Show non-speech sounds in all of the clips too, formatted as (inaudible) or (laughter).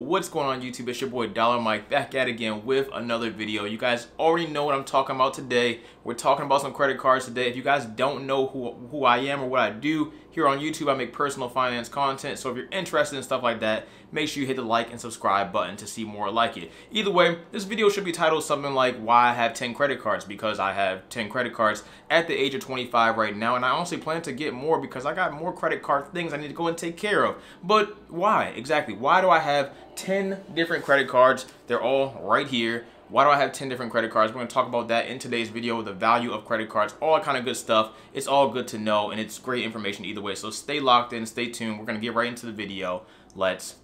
What's going on YouTube? It's your boy Dollar Mike back at again with another video. You guys already know what I'm talking about today. We're talking about some credit cards today. If you guys don't know who, who I am or what I do, here on YouTube I make personal finance content. So if you're interested in stuff like that, make sure you hit the like and subscribe button to see more like it. Either way, this video should be titled something like why I have 10 credit cards because I have 10 credit cards at the age of 25 right now and I honestly plan to get more because I got more credit card things I need to go and take care of. But why exactly? Why do I have 10 different credit cards. They're all right here. Why do I have 10 different credit cards? We're going to talk about that in today's video, the value of credit cards, all that kind of good stuff. It's all good to know, and it's great information either way. So stay locked in, stay tuned. We're going to get right into the video. Let's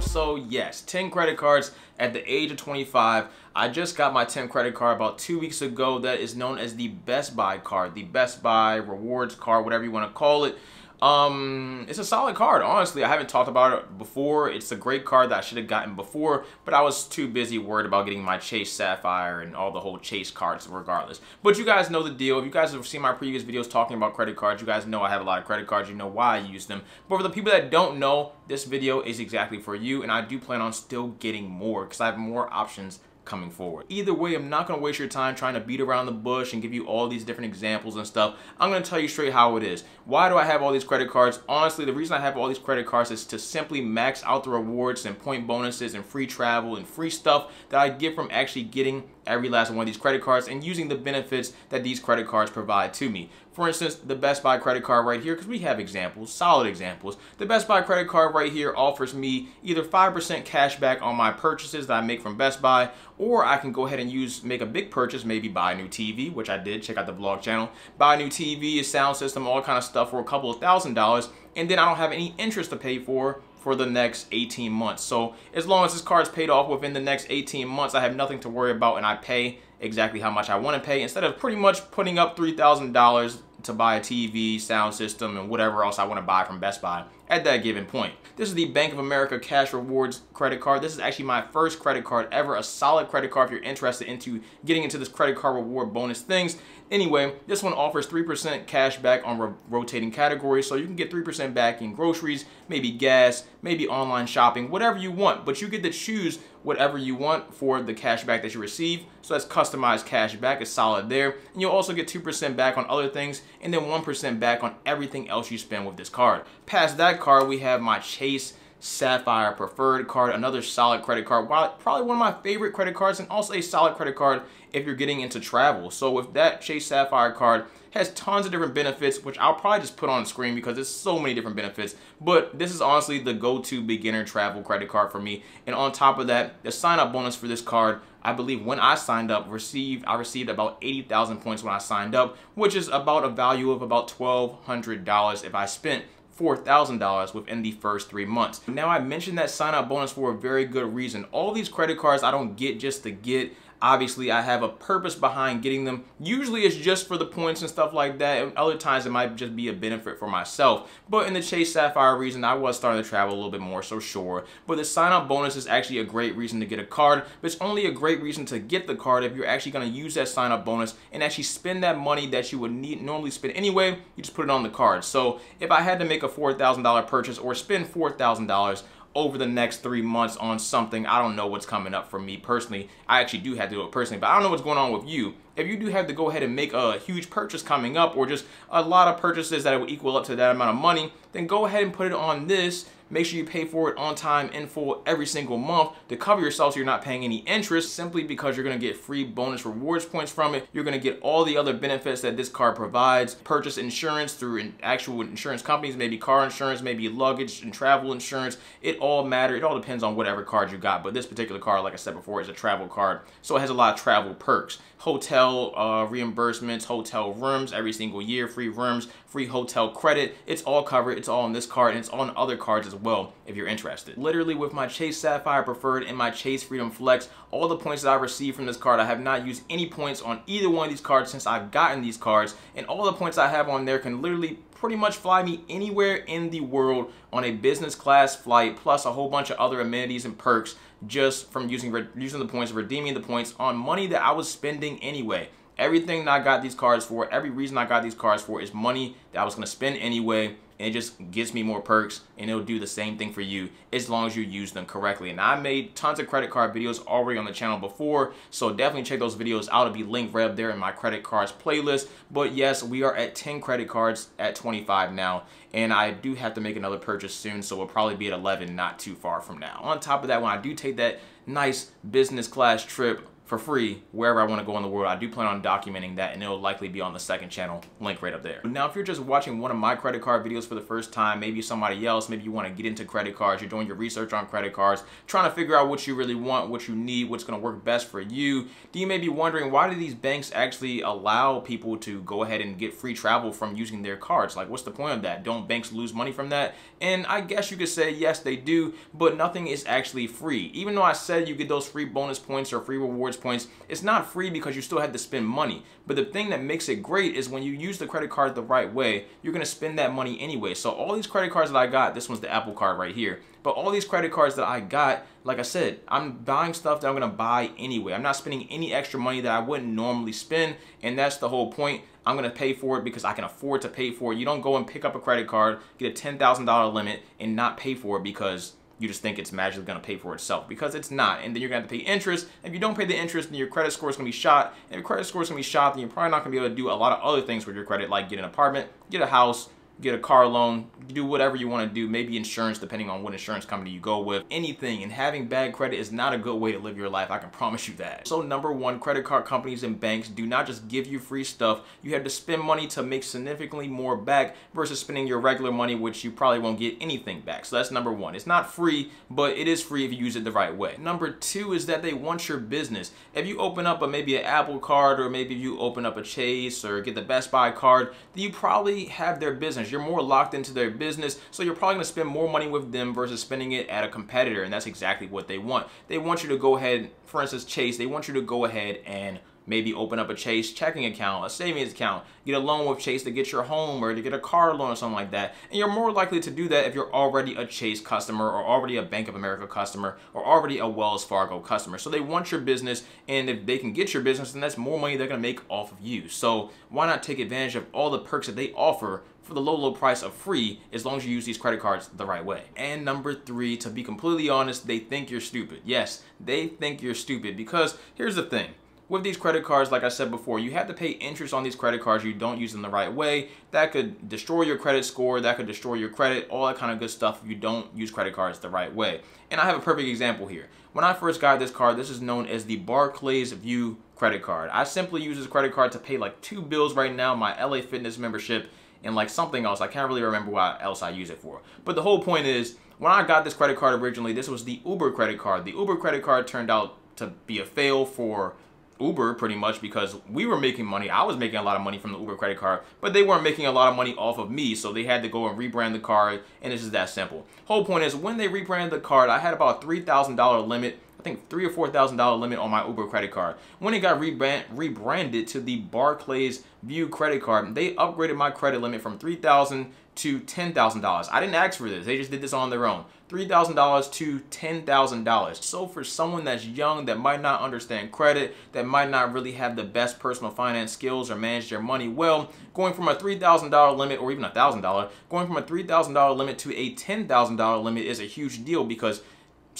So yes, 10 credit cards at the age of 25. I just got my 10 credit card about two weeks ago that is known as the Best Buy card, the Best Buy rewards card, whatever you want to call it. Um, it's a solid card, honestly. I haven't talked about it before. It's a great card that I should have gotten before, but I was too busy worried about getting my Chase Sapphire and all the whole Chase cards regardless. But you guys know the deal. If you guys have seen my previous videos talking about credit cards, you guys know I have a lot of credit cards. You know why I use them. But for the people that don't know, this video is exactly for you, and I do plan on still getting more because I have more options coming forward. Either way, I'm not gonna waste your time trying to beat around the bush and give you all these different examples and stuff. I'm gonna tell you straight how it is. Why do I have all these credit cards? Honestly, the reason I have all these credit cards is to simply max out the rewards and point bonuses and free travel and free stuff that I get from actually getting every last one of these credit cards and using the benefits that these credit cards provide to me. For instance, the Best Buy credit card right here, because we have examples, solid examples. The Best Buy credit card right here offers me either 5% cash back on my purchases that I make from Best Buy, or I can go ahead and use make a big purchase, maybe buy a new TV, which I did, check out the vlog channel, buy a new TV, a sound system, all kind of stuff for a couple of thousand dollars, and then I don't have any interest to pay for for the next 18 months. So as long as this card is paid off within the next 18 months, I have nothing to worry about and I pay exactly how much I want to pay instead of pretty much putting up $3,000 to buy a TV, sound system, and whatever else I want to buy from Best Buy at that given point. This is the Bank of America Cash Rewards credit card. This is actually my first credit card ever, a solid credit card if you're interested into getting into this credit card reward bonus things. Anyway, this one offers 3% cash back on ro rotating categories, so you can get 3% back in groceries, maybe gas, maybe online shopping, whatever you want, but you get to choose whatever you want for the cash back that you receive. So that's customized cash back, it's solid there. And you'll also get 2% back on other things, and then 1% back on everything else you spend with this card. Past that card, we have my Chase Sapphire Preferred card, another solid credit card, probably one of my favorite credit cards and also a solid credit card if you're getting into travel. So with that Chase Sapphire card, has tons of different benefits, which I'll probably just put on screen because there's so many different benefits. But this is honestly the go-to beginner travel credit card for me. And on top of that, the sign-up bonus for this card, I believe when I signed up, received I received about 80,000 points when I signed up, which is about a value of about $1,200 if I spent $4,000 within the first three months. Now I mentioned that sign up bonus for a very good reason. All these credit cards I don't get just to get. Obviously, I have a purpose behind getting them. Usually it's just for the points and stuff like that. And other times it might just be a benefit for myself. But in the Chase Sapphire reason, I was starting to travel a little bit more, so sure. But the sign up bonus is actually a great reason to get a card. But it's only a great reason to get the card if you're actually going to use that sign up bonus and actually spend that money that you would need, normally spend anyway. You just put it on the card. So if I had to make a $4,000 purchase or spend $4,000 over the next three months on something. I don't know what's coming up for me personally. I actually do have to do it personally, but I don't know what's going on with you. If you do have to go ahead and make a huge purchase coming up or just a lot of purchases that would equal up to that amount of money, then go ahead and put it on this Make sure you pay for it on time in full every single month to cover yourself so you're not paying any interest simply because you're going to get free bonus rewards points from it. You're going to get all the other benefits that this card provides. Purchase insurance through actual insurance companies, maybe car insurance, maybe luggage and travel insurance. It all matters. It all depends on whatever card you got. But this particular card, like I said before, is a travel card. So it has a lot of travel perks. Hotel uh, reimbursements, hotel rooms every single year, free rooms, free hotel credit. It's all covered. It's all on this card and it's on other cards as well if you're interested. Literally with my Chase Sapphire Preferred and my Chase Freedom Flex, all the points that I received from this card, I have not used any points on either one of these cards since I've gotten these cards. And all the points I have on there can literally pretty much fly me anywhere in the world on a business class flight, plus a whole bunch of other amenities and perks just from using using the points, redeeming the points on money that I was spending anyway. Everything that I got these cards for, every reason I got these cards for is money that I was going to spend anyway and it just gives me more perks and it'll do the same thing for you as long as you use them correctly. And I made tons of credit card videos already on the channel before, so definitely check those videos out. It'll be linked right up there in my credit cards playlist. But yes, we are at 10 credit cards at 25 now, and I do have to make another purchase soon, so we'll probably be at 11 not too far from now. On top of that, when I do take that nice business class trip for free wherever I want to go in the world. I do plan on documenting that and it'll likely be on the second channel, link right up there. Now, if you're just watching one of my credit card videos for the first time, maybe somebody else, maybe you want to get into credit cards, you're doing your research on credit cards, trying to figure out what you really want, what you need, what's going to work best for you. Do you may be wondering, why do these banks actually allow people to go ahead and get free travel from using their cards? Like, what's the point of that? Don't banks lose money from that? And I guess you could say, yes, they do, but nothing is actually free. Even though I said you get those free bonus points or free rewards points, it's not free because you still have to spend money. But the thing that makes it great is when you use the credit card the right way, you're going to spend that money anyway. So all these credit cards that I got, this one's the Apple card right here. But all these credit cards that I got, like I said, I'm buying stuff that I'm going to buy anyway. I'm not spending any extra money that I wouldn't normally spend. And that's the whole point. I'm going to pay for it because I can afford to pay for it. You don't go and pick up a credit card, get a $10,000 limit, and not pay for it because you just think it's magically going to pay for itself because it's not. And then you're going to have to pay interest. If you don't pay the interest, then your credit score is going to be shot. And if your credit score is going to be shot, then you're probably not going to be able to do a lot of other things with your credit, like get an apartment, get a house, get a car loan, do whatever you want to do, maybe insurance depending on what insurance company you go with, anything. And having bad credit is not a good way to live your life, I can promise you that. So number one, credit card companies and banks do not just give you free stuff, you have to spend money to make significantly more back versus spending your regular money, which you probably won't get anything back. So that's number one. It's not free, but it is free if you use it the right way. Number two is that they want your business. If you open up a maybe an Apple card or maybe you open up a Chase or get the Best Buy card, then you probably have their business you're more locked into their business, so you're probably going to spend more money with them versus spending it at a competitor, and that's exactly what they want. They want you to go ahead, for instance, Chase, they want you to go ahead and maybe open up a Chase checking account, a savings account, get a loan with Chase to get your home or to get a car loan or something like that. And you're more likely to do that if you're already a Chase customer or already a Bank of America customer or already a Wells Fargo customer. So they want your business and if they can get your business, then that's more money they're gonna make off of you. So why not take advantage of all the perks that they offer for the low, low price of free as long as you use these credit cards the right way. And number three, to be completely honest, they think you're stupid. Yes, they think you're stupid because here's the thing with these credit cards, like I said before, you have to pay interest on these credit cards. You don't use them the right way. That could destroy your credit score. That could destroy your credit, all that kind of good stuff you don't use credit cards the right way. And I have a perfect example here. When I first got this card, this is known as the Barclays View credit card. I simply use this credit card to pay like two bills right now, my LA Fitness membership and like something else. I can't really remember what else I use it for. But the whole point is, when I got this credit card originally, this was the Uber credit card. The Uber credit card turned out to be a fail for Uber pretty much because we were making money. I was making a lot of money from the Uber credit card, but they weren't making a lot of money off of me, so they had to go and rebrand the card, and it's just that simple. Whole point is when they rebranded the card, I had about $3,000 limit I think three or four thousand dollar limit on my Uber credit card. When it got rebrand, rebranded to the Barclays View credit card, they upgraded my credit limit from three thousand to ten thousand dollars. I didn't ask for this; they just did this on their own. Three thousand dollars to ten thousand dollars. So for someone that's young, that might not understand credit, that might not really have the best personal finance skills or manage their money well, going from a three thousand dollar limit or even a thousand dollar, going from a three thousand dollar limit to a ten thousand dollar limit is a huge deal because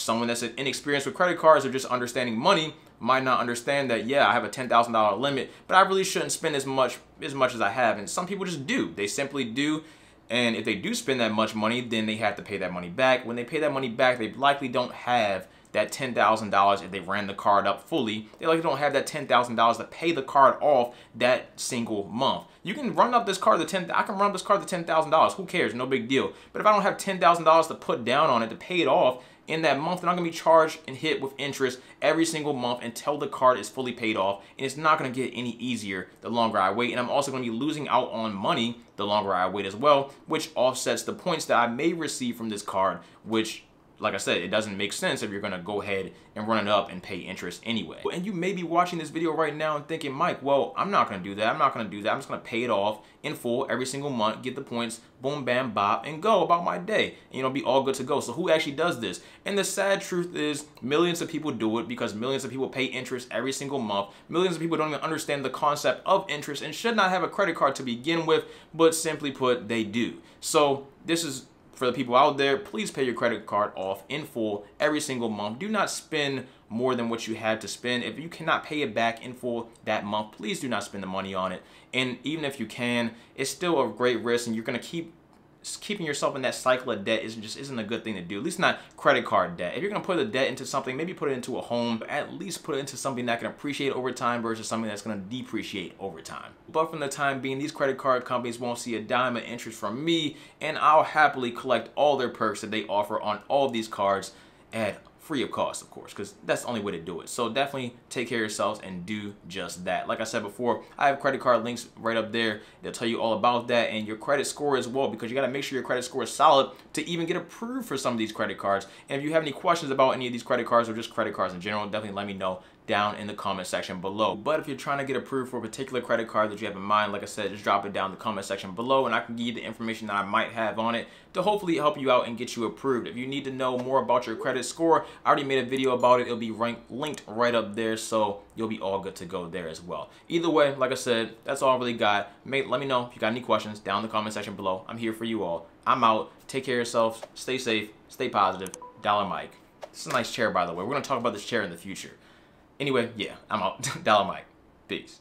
someone that's inexperienced with credit cards or just understanding money might not understand that yeah I have a $10,000 limit but I really shouldn't spend as much as much as I have and some people just do they simply do and if they do spend that much money then they have to pay that money back when they pay that money back they likely don't have that $10,000 if they ran the card up fully. They likely don't have that $10,000 to pay the card off that single month. You can run up this card to 10 I can run up this card to $10,000. Who cares? No big deal. But if I don't have $10,000 to put down on it to pay it off, in that month, they're not going to be charged and hit with interest every single month until the card is fully paid off. And it's not going to get any easier the longer I wait. And I'm also going to be losing out on money the longer I wait as well, which offsets the points that I may receive from this card, which like I said, it doesn't make sense if you're gonna go ahead and run it up and pay interest anyway. And you may be watching this video right now and thinking, Mike, well, I'm not gonna do that. I'm not gonna do that. I'm just gonna pay it off in full every single month, get the points, boom, bam, bop, and go about my day. And, you know, be all good to go. So who actually does this? And the sad truth is millions of people do it because millions of people pay interest every single month. Millions of people don't even understand the concept of interest and should not have a credit card to begin with, but simply put, they do. So this is for the people out there, please pay your credit card off in full every single month. Do not spend more than what you had to spend. If you cannot pay it back in full that month, please do not spend the money on it. And even if you can, it's still a great risk and you're going to keep keeping yourself in that cycle of debt isn't just isn't a good thing to do. At least not credit card debt. If you're gonna put the debt into something, maybe put it into a home, at least put it into something that can appreciate over time versus something that's gonna depreciate over time. But from the time being, these credit card companies won't see a dime of interest from me, and I'll happily collect all their perks that they offer on all these cards at free of cost, of course, because that's the only way to do it. So definitely take care of yourselves and do just that. Like I said before, I have credit card links right up there. They'll tell you all about that and your credit score as well, because you got to make sure your credit score is solid to even get approved for some of these credit cards. And if you have any questions about any of these credit cards or just credit cards in general, definitely let me know down in the comment section below. But if you're trying to get approved for a particular credit card that you have in mind, like I said, just drop it down in the comment section below and I can give you the information that I might have on it to hopefully help you out and get you approved. If you need to know more about your credit score, I already made a video about it. It'll be ranked, linked right up there, so you'll be all good to go there as well. Either way, like I said, that's all I really got. Make, let me know if you got any questions down in the comment section below. I'm here for you all. I'm out. Take care of yourselves. Stay safe. Stay positive. Dollar Mike. This is a nice chair, by the way. We're going to talk about this chair in the future. Anyway, yeah, I'm out. (laughs) Dollar Mike. Peace.